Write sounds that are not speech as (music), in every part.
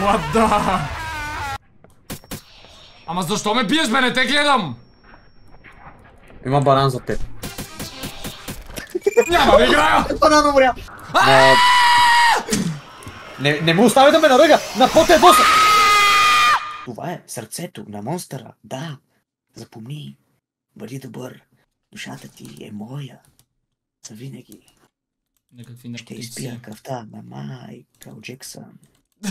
What the? Ама защо ме биеш, бе? Не те гледам! Има банан за теб. Няма да играя! Банан умря! А, Не, не му остави да ме наръга! На поте боса! Това е сърцето на монстъра, да. Запомни. Бъди добър. Душата ти е моя. За винаги. Някакви Ще изпия наркотици. кръвта на Майкъл Джексън. (laughs)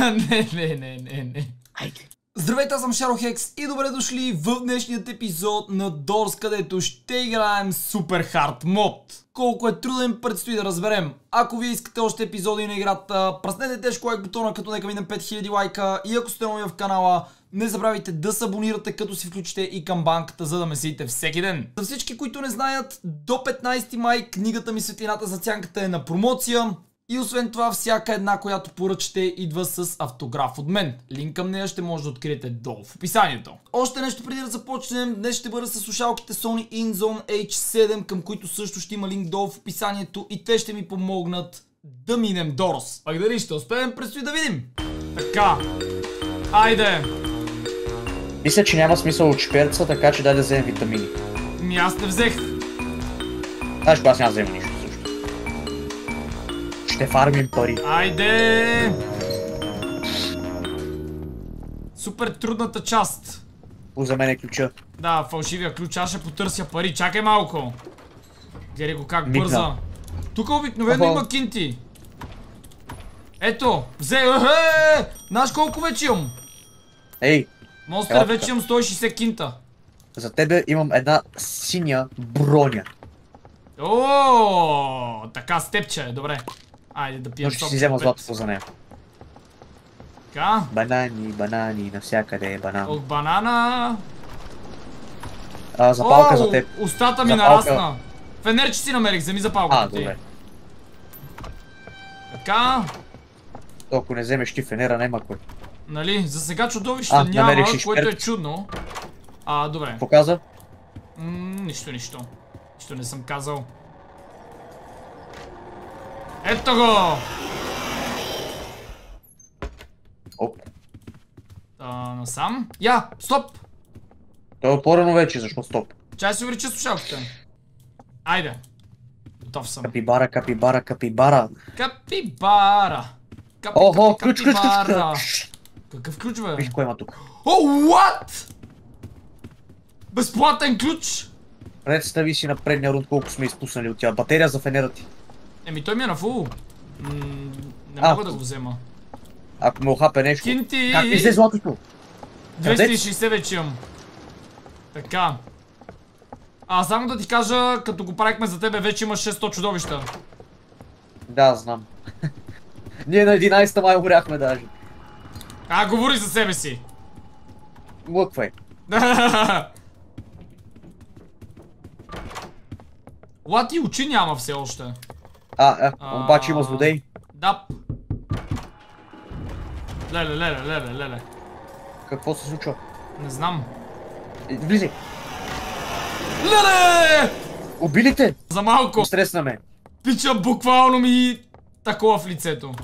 не, не, не, не, не. Хайде. Здравейте, аз съм Шаро Хекс и добре дошли в днешният епизод на Дорс, където ще играем супер хард мод. Колко е труден, предстои да разберем. Ако вие искате още епизоди на играта, праснете тежко лайк бутона, като нека минем 5000 лайка и ако сте нови в канала, не забравяйте да се абонирате, като си включите и камбанката, за да ме следите всеки ден. За всички, които не знаят, до 15 май книгата ми Светлината за цянката е на промоция. И освен това, всяка една, която поръчате, идва с автограф от мен. Линк към нея ще може да откриете долу в описанието. Още нещо преди да започнем, днес ще бъда с слушалките Sony InZone H7, към които също ще има линк долу в описанието и те ще ми помогнат да минем Дорос. Пак дали ще успеем, предстои да видим. Така, айде. Мисля, че няма смисъл от шперца, така че дай да вземем витамини. Ми аз не взех. Знаеш, аз няма да взема нищо също. Ще фармим пари. Айде! Супер трудната част. За мен е ключа. Да, фалшивия ключ, аз ще потърся пари. Чакай малко. Гледай го как Мигна. бърза. Тук обикновено Охо. има кинти. Ето, взе, ехе! Знаеш колко вече имам? Ей, Монстър вече имам 160 кинта. за тебе имам една синя броня. О, така степче е, добре. Айде да пием Но ще сок. си взема златото за нея. Така, Банани, банани, навсякъде е банан. ох банана. А, запалка О, за теб. Устата ми Запалка. нарасна. Фенерче си намерих, вземи запалката А, ти. добре. Така, То, Ако не вземеш ти фенера, няма кой. Нали, за сега чудовище А, няма, което е чудно. А, добре. Показа? М, нищо, нищо. Нищо не съм казал. Ето го! Оп. А, насам. Я, стоп! То е по-рано вече, защо стоп? Чай си увелича слушалките. Айде. Готов съм. Капибара, капибара, капибара. Капибара. Капи, Охо, капи, ключ, ключ, ключ, ключ. Какъв ключ, бе? Виж кой има тук. О, what? Безплатен ключ? Представи си на предния рунд колко сме изпуснали от тя. Батерия за фенера ти. Еми, той ми е на фул. М, не А. мога да го взема. Ако ме охапе нещо. Кинти! Как излезе златото? 260 вече имам. Така. А само да ти кажа, като го правихме за тебе, вече имаш 600 чудовища. Да, знам. (laughs) Ние на 11 май умряхме даже. А, говори за себе си. Млъквай. (laughs) Лати очи няма все още. А, а, обаче има злодей. Да. Леле, леле, леле, леле. Какво се случва? Не знам. Е, Влизай. Леле! Убили те! За малко. Стресна ме. Пича буквално ми такова в лицето.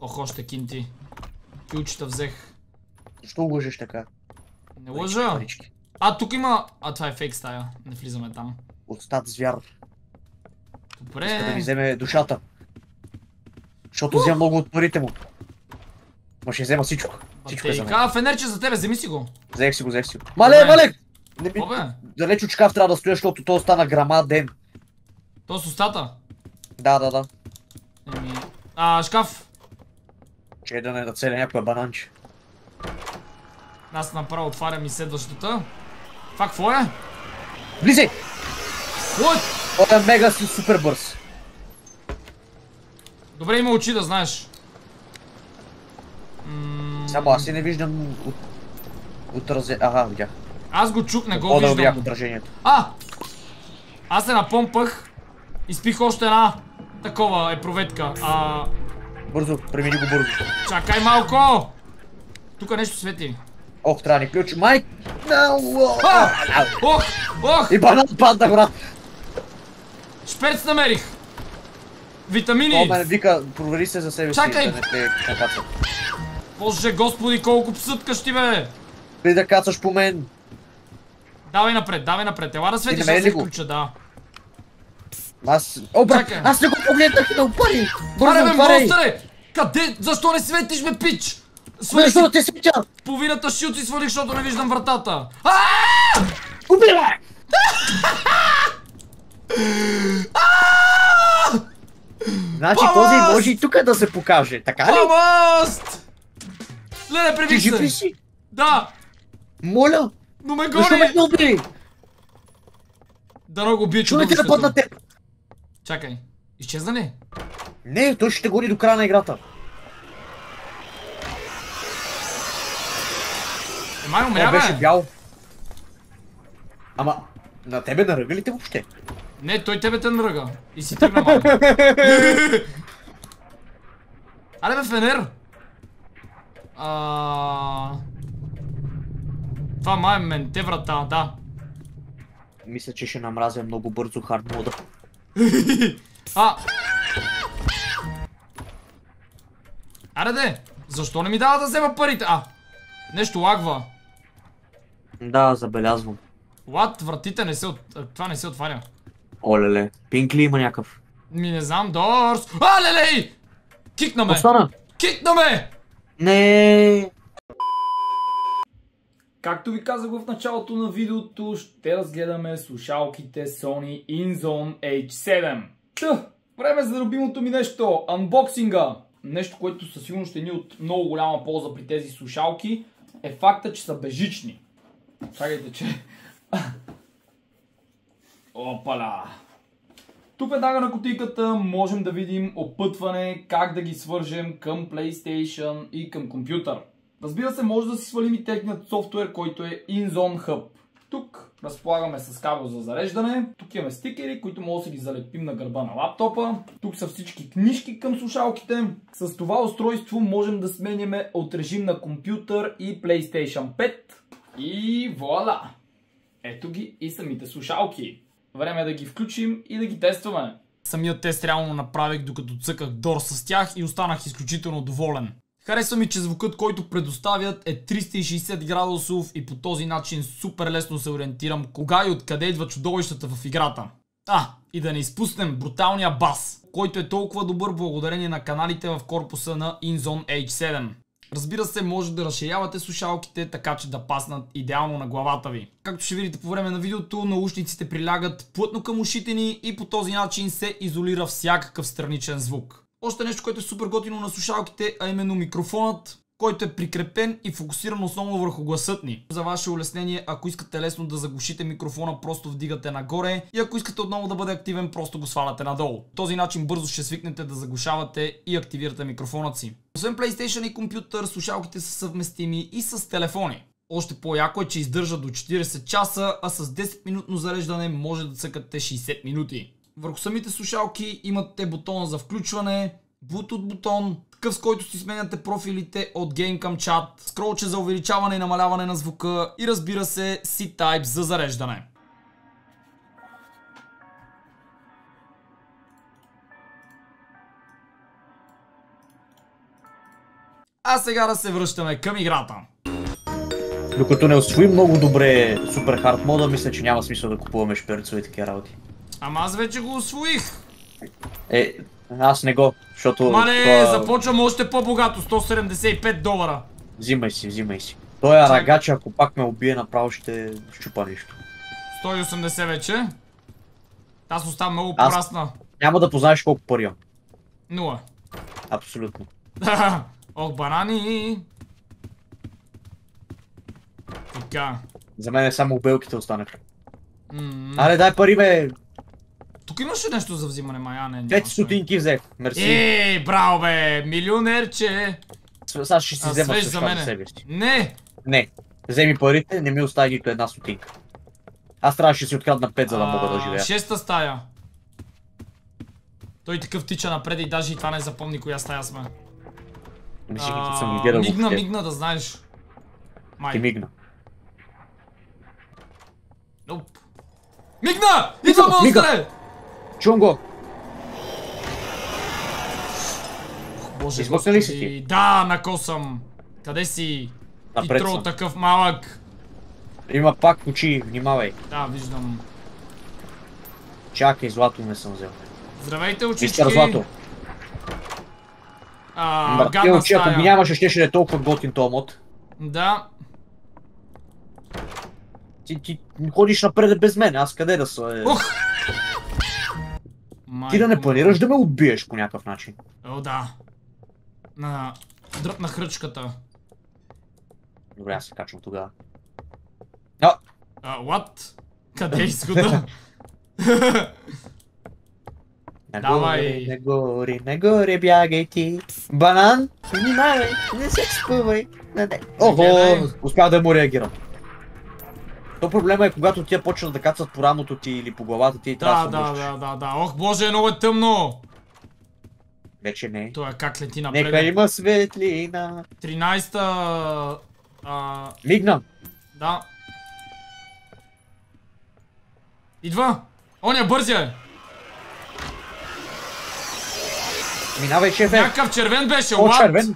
Ох, още кинти. Ключата взех. Защо лъжеш така? Не лъжа. Парички. А, тук има... А, това е фейк стая. Не влизаме там. От стат звяр. Иска да ми Добре. вземе душата. Защото взема много от парите му. Ма ще взема всичко. Всичко е за мен. Фенерче за тебе, вземи си го. Взех си го, взех си го. Мале, Добре. мале! Не ми... Обе, Далеч от шкаф трябва да стоя, защото то стана грамаден. то с устата. Да, да, да. Еми... А, шкаф. Че да не нацеля някоя бананче. Аз направо отварям и следващата. Това какво е? Влизай! Ой! Той е мега си супер бърз. Добре има очи да знаеш. Само аз си не виждам от... Отразе... Ага, видях. Аз го чук, не го да видях виждам. отражението. А! Аз се напомпах. Изпих още една такова е проветка. А, Бързо, премини го бързо. чакай малко! Тук нещо свети. Ох, трябва ни ключ. Майк! Ох! Ох! И банан падна, брат. Шперц намерих! Витамини! О, мене вика, провери се за себе си. Чакай! Боже господи, колко псъткаш ти бе! Преди да кацаш по мен. Давай напред, давай напред. Ела да светиш, аз се включа, да. Аз... О, брат, Чакай. аз не го погледнах и да опари. Аре Бързо, бе, отваряй. монстъре! Къде? Защо не светиш бе, пич? Свалих Защо си те светя? половината шилд и свалих, защото не виждам вратата. А! Убивай! (laughs) Значи този може и тук да се покаже, така ли? Помост! Леле, Ти прибих жив ли се! си? Да! Моля! Но ме Защо ме не убили? Да го бие Чудо ти да път на чудовището. теб! Чакай. Изчезна ли? Не, той ще те гони до края на играта. Е, май умря, беше бе! бял. Ама, на тебе наръга ли те въобще? Не, той тебе те наръга. И си тръгна май. (laughs) Аре бе, Фенер! А... Това май е мен, те врата, да. Мисля, че ще намразя много бързо хард мода. А! Аре де! Защо не ми дава да взема парите? А! Нещо лагва. Да, забелязвам. What? Вратите не се от... Това не се отваря. Олеле, пинк ли има някакъв? Ми не знам, Дорс. А, лелей! Кикна ме! Остана! Кикна ме! Не. Както ви казах в началото на видеото, ще разгледаме слушалките Sony InZone H7. Та, време за любимото ми нещо, анбоксинга. Нещо, което със сигурност ще ни е от много голяма полза при тези слушалки, е факта, че са бежични. Чакайте, че... (laughs) Опала! Тук веднага на кутийката можем да видим опътване как да ги свържем към PlayStation и към компютър. Разбира се, може да си свалим и техният софтуер, който е InZone Hub. Тук разполагаме с кабел за зареждане. Тук имаме стикери, които може да си ги залепим на гърба на лаптопа. Тук са всички книжки към слушалките. С това устройство можем да сменяме от режим на компютър и PlayStation 5. И вуаля! Ето ги и самите слушалки. Време е да ги включим и да ги тестваме. Самият тест реално направих докато цъках Дор с тях и останах изключително доволен. Харесва ми, че звукът, който предоставят е 360 градусов и по този начин супер лесно се ориентирам кога и откъде идва чудовищата в играта. А, и да не изпуснем бруталния бас, който е толкова добър благодарение на каналите в корпуса на InZone H7. Разбира се, може да разширявате слушалките, така че да паснат идеално на главата ви. Както ще видите по време на видеото, наушниците прилягат плътно към ушите ни и по този начин се изолира всякакъв страничен звук. Още нещо, което е супер готино на слушалките, а именно микрофонът, който е прикрепен и фокусиран основно върху гласът ни. За ваше улеснение, ако искате лесно да заглушите микрофона, просто вдигате нагоре и ако искате отново да бъде активен, просто го сваляте надолу. По този начин бързо ще свикнете да заглушавате и активирате микрофонът си. Освен PlayStation и компютър, слушалките са съвместими и с телефони. Още по-яко е, че издържа до 40 часа, а с 10 минутно зареждане може да цъкате 60 минути. Върху самите слушалки имате бутона за включване, Bluetooth бутон, такъв с който си сменяте профилите от Game към скролче за увеличаване и намаляване на звука и разбира се C-Type за зареждане. А сега да се връщаме към играта. Докато не освоим много добре супер хард мода, мисля, че няма смисъл да купуваме шперцове и такива работи. Ама аз вече го освоих. Е, аз не го, защото... Мале, това- започвам още по-богато, 175 долара. Взимай си, взимай си. Той е рагач, ако пак ме убие, направо ще щупа нещо. 180 вече. Аз оставам много Аз- порасна. Няма да познаеш колко пари имам. Нула. Абсолютно. (laughs) Ох, банани. Така. За мен е само белките останаха. М, Аре, дай пари, бе! Тук имаше нещо за взимане, не. 5 нямаше. стотинки взех. Мерси. Ей, браво бе, милионерче. Сега ще си взема за мене. себе си. Не, Не. Вземи парите, не ми остави нито една стотинка. Аз трябваше да си открадна 5, за да мога да живея. Шеста стая. Той такъв тича напред и даже и това не запомни коя стая сме. Мисля, А, че съм гледал Мигна, мигна да знаеш. Май. Ти мигна. Оп. Мигна! Идва монстре! Чувам го. Боже, Измъкна ли си ти? Да, накосам. Къде си? Ти Напред трол такъв малък. Има пак очи, внимавай. Да, виждам. Чакай, злато не съм взел. Здравейте, очички. Мистер Злато. А, гадна очи, ако стая. ги нямаше, щеше да е толкова готин този мод. Да. Ти, ти ходиш напред без мен, аз къде да са? Е? Ух! Ти да не Майко планираш да ме убиеш по някакъв начин. О, да. На... Дръпна хръчката. Добре, аз се качвам тогава. А, А, what? Къде е изхода? (laughs) нагоре, Давай. нагоре, нагоре бягай ти. Банан, внимавай, не се спъвай. Надай. Гледай. Охо, успях да му реагирам. То проблема е, когато тия почнат да кацат по рамото ти или по главата ти и трябва да, да да, да, да, да. Ох, боже, много е тъмно. Вече не. Това е как лети Нека напред. има светлина. 13-та... А, Мигна. да. Идва! Оня, бързя е! Минавай, шефе. Някакъв червен беше, О, червен.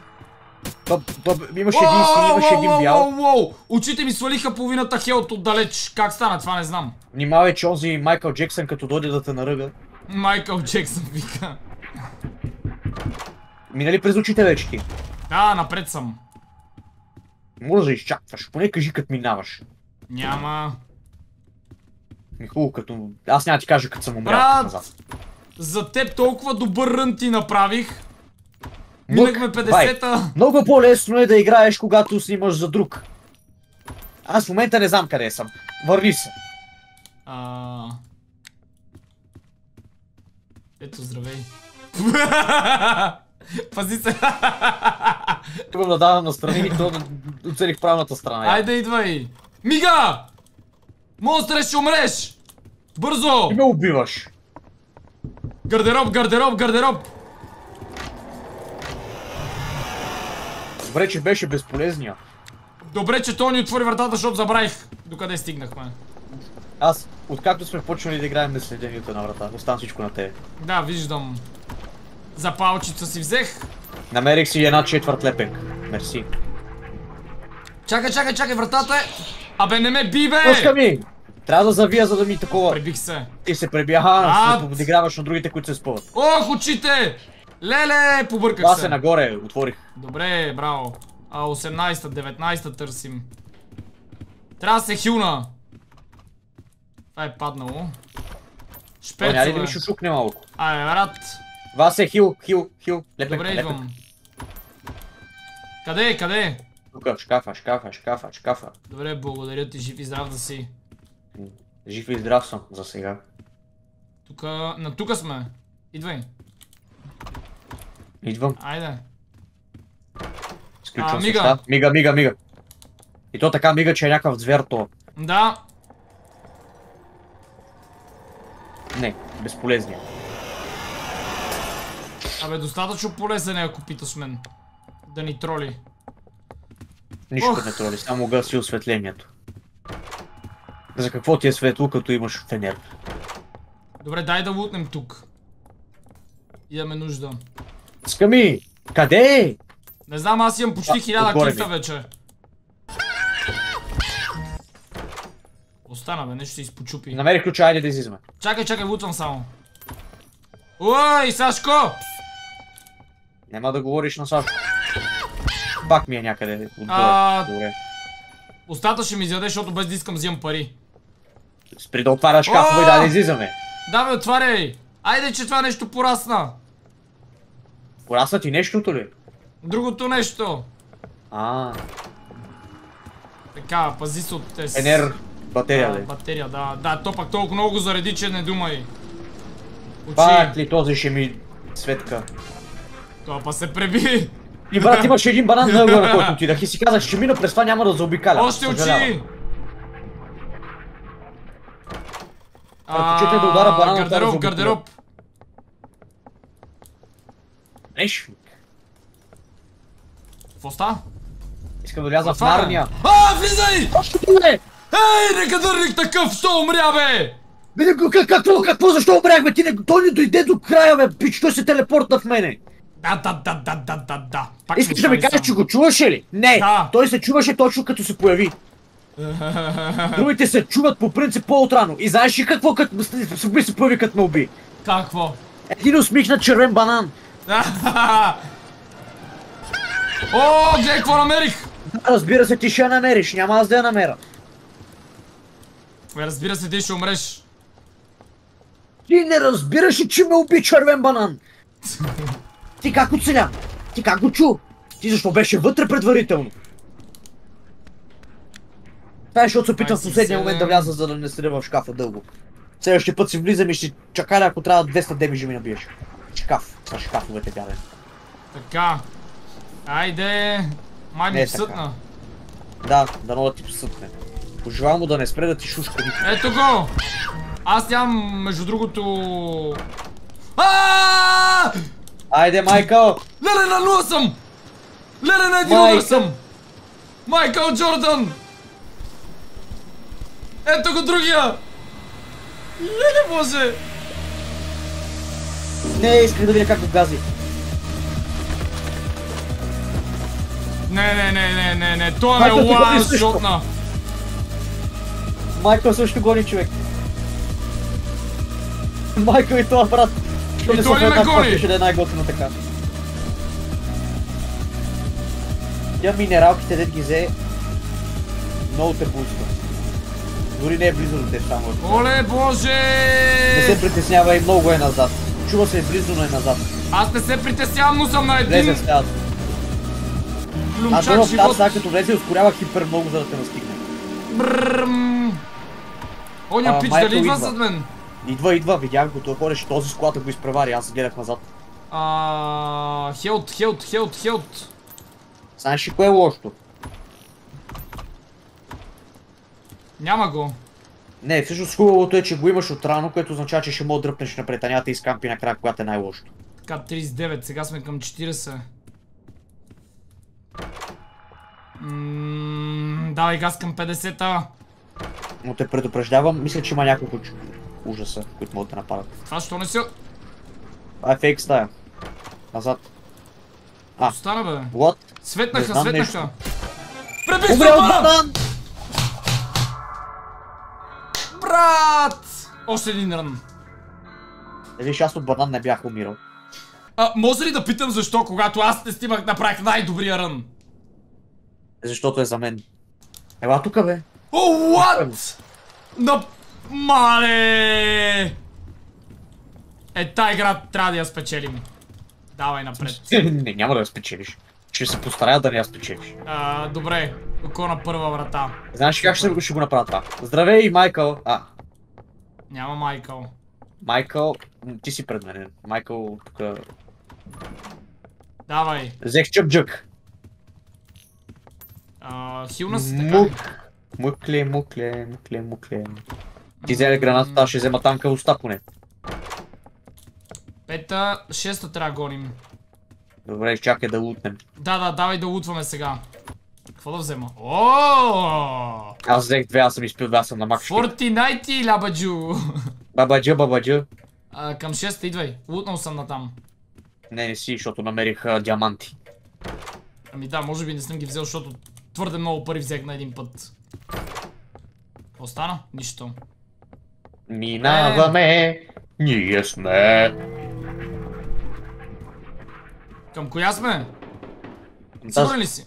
Имаше един син, имаше един бял. Очите ми свалиха половината хелт отдалеч. Как стана това, не знам. Внимавай, че онзи Майкъл Джексън, като дойде да те наръга. Майкъл Джексън вика. Минали през очите вече ти. Да, напред съм. Може да изчакваш, поне кажи като минаваш. Няма. Ми хубаво, като... Аз няма ти кажа като съм умрял Брат! За теб толкова добър рън ти направих. Минахме бай. 50-та. Много по-лесно е да играеш, когато снимаш за друг. Аз в момента не знам къде съм. Върви се. А... Ето, здравей. (laughs) Пази се. (laughs) Тръгвам да давам настрани и то оцелих правилната страна. Айде, идвай. Мига! Монстре, ще умреш! Бързо! Ти ме убиваш. Гардероб, гардероб, гардероб! Добре, че беше безполезния. Добре, че той ни отвори вратата, защото забравих докъде стигнахме. Аз, откакто сме почнали да играем на следението на врата, оставам всичко на тебе. Да, виждам. Запалчица си взех. Намерих си една четвърт лепенка. Мерси. Чакай, чакай, чакай, вратата е... Абе, не ме би, бе! Пуска ми! Трябва да завия, за да ми такова. Пребих се. Ти се преби, аха, А, се подиграваш на другите, които се спъват. Ох, очите! Леле, побърках Това се. се нагоре, отворих. Добре, браво. А, 18-та, 19-та търсим. Трябва да се хилна. Това е паднало. Шпецове. няма ли да ми шушукне малко? Ай, брат. Това се хил, хил, хил. Лепенка, Добре, идвам. Къде е, къде е? Тук, в шкафа, шкафа, шкафа, шкафа. Добре, благодаря ти, жив и здрав да си. Жив и здрав съм за сега. Тука, на тука сме. Идвай. Идвам, Айде. изключвам А, мига. Мига, мига, мига. И то така мига, че е някакъв звер то. Да. Не, безполезния. Абе, достатъчно полезен е, ако питаш мен. Да ни троли. Нищо Ох. не троли, само гаси осветлението. За какво ти е светло, като имаш фенер? Добре, дай да лутнем тук. Имаме нужда. Сками! Къде е? Не знам, аз имам почти хиляда ми. вече. Остана, бе, нещо се изпочупи. Намери ключа, айде да излизаме. Чакай, чакай, лутвам само. Ой, Сашко! Няма да говориш на Сашко. Пак ми е някъде отгоре. Остата ще ми изяде, защото без да искам взимам пари. Спри да отваряш шкафове и да не излизаме. Да, бе, отваряй! Айде, че това нещо порасна. Порасна ти нещото ли? Другото нещо. А, Така, пази се от тез. енер батерия Да, ли? батерия, да. Да, то пак толкова много го зареди, че не думай. Пак ли този ще ми светка? Това па се преби. И брат, имаше един банан на ъгъла, на който отидах и си казах, че мина през това няма да заобикаля. Още очи! Предпочитай да удара банана, Гардероб, заобиколя. гардероб. Неш, Какво става? искам да вляза в. Нарния. А, влизай! Ей, нека дърник такъв, що умря, бе! Бе, как- какво, какво, защо умряхме? Ти не, той не дойде до края, бе, пич, той се телепортна в мене. Да, да, да, да, да, да, да. Пак Искаш да ми кажеш, че го чуваше ли? Не, Да. той се чуваше точно като се появи. (laughs) Другите се чуват по принцип по-отрано. И знаеш ли какво като се появи като ме уби? Какво? Един усмихнат червен банан. О, гледай какво намерих! Разбира се, ти ще я намериш, няма аз да я намеря. Разбира се, ти ще умреш. Ти не разбираш ли, че ме уби червен банан? Ти как оцеля? Ти как го чу? Ти защо беше вътре предварително? Това е, защото се опитвам в последния 27. момент да вляза, за да не седя в шкафа дълго. Следващия път си влизам и ще чакаля, ако трябва 200 демижи ми набиеш. Шкаф, с шкафовете бягане. Така. Айде. Май ми е псътна. Да, дано да ти посътне. Пожелавам му да не спре да ти шушка. Ето го! Аз нямам, между другото... Айде, Майкъл! Леле, на нула съм! Леле, на един удар съм! Майкъл Джордан! Ето го другия! Леле, боже! Не, исках да видя как го гази. Не, не, не, не, не, не, той ме Майкъл, ти го уан искаш, шотна! Майкъл също гони човек. Майкъл и това брат. Що не той ли ме гони? Ще да е най-готино така. Тя минералките дед ги взе. Много те пуска. Дори не е близо до теб само. Оле, боже! Не се притеснява и много е назад. Чува се близо, но е назад. Аз не се притеснявам, но съм на Влезе един в стаята. А той в тази като влезе, ускорява хипер много, за да те настигне. Брррм. Оня А, пич, Майкъл дали идва идва. зад мен? Идва, идва, видях го, той ходеше този с колата го изпревари, аз гледах назад. А, хелт, хелт, хелт, хелт. Знаеш ли кое е лошото? Няма го. Не, всъщност хубавото е, че го имаш отрано, което означава, че ще мога да дръпнеш напред, а няма да изкампи накрая, когато е най-лошото. Така, 39, сега сме към 40. Ммм, давай газ към 50-та. Но те предупреждавам, мисля, че има няколко ужаса, които могат да нападат. Това що не се... Това е фейк стая. Назад. А. Остана бе. What? Светнаха, светнаха. Пребих Умря от Брат! Още един рън. Е, Виж, аз от банан не бях умирал. А, може ли да питам защо, когато аз те снимах, направих най-добрия рън? Защото е за мен. Ела тука, бе. О, what? На... Мале! Е, тая игра трябва да я спечелим. Давай напред. (laughs) не, няма да я спечелиш. Ще се постарая да не я спечелиш. А, добре, око на първа врата. Знаеш как ще, ще го направя това? Здравей, Майкъл. А, Няма Майкъл. Майкъл, ти си пред мен. Майкъл тук. Давай. Взех чъп-джък. А, хилна си така. Мук. Мукле, мукле, мукле, мукле. Ти взели гранатата, аз ще взема танка уста поне. Пета, шеста трябва да гоним. Добре, чакай да лутнем. Да, да, давай да лутваме сега. Какво да взема? Аз взех две, аз съм изпил аз съм на макшки. Фортинайти, лабаджу! Бабаджа. А, към 6 идвай. Лутнал съм натам. Не, не си, защото намерих а, диаманти. Ами да, може би не съм ги взел, защото твърде много пари взех на един път. Какво стана? Нищо. Минаваме, ние сме. Към коя сме? Сигурен ли си?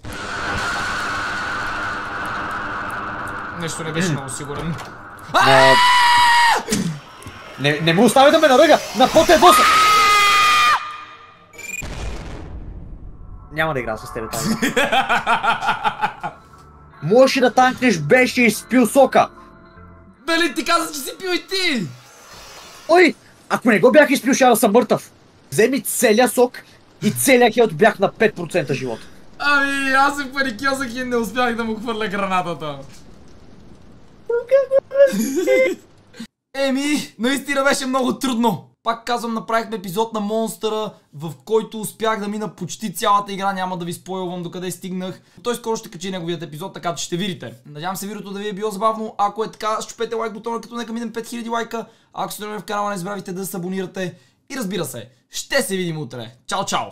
Нещо не беше много сигурен. не, не, не му остави да ме наръга! На поте боса! Няма да игра с тебе тази. (laughs) Можеш да танкнеш беше изпил сока! Дали ти каза, че си пил и ти? Ой! Ако не го бях изпил, ще да съм мъртъв. Вземи целия сок и целия хелт бях на 5% живот. Ами, аз се парикьосах и не успях да му хвърля гранатата. Еми, наистина беше много трудно. Пак казвам, направихме епизод на Монстъра, в който успях да мина почти цялата игра, няма да ви спойлвам докъде стигнах. Той скоро ще качи неговият епизод, така че ще видите. Надявам се видеото да ви е било забавно. Ако е така, щупете лайк бутона, като нека минем 5000 лайка. Ако сте нови в канала, не забравяйте да се абонирате. И разбира се, ще се видим утре. Чао, чао!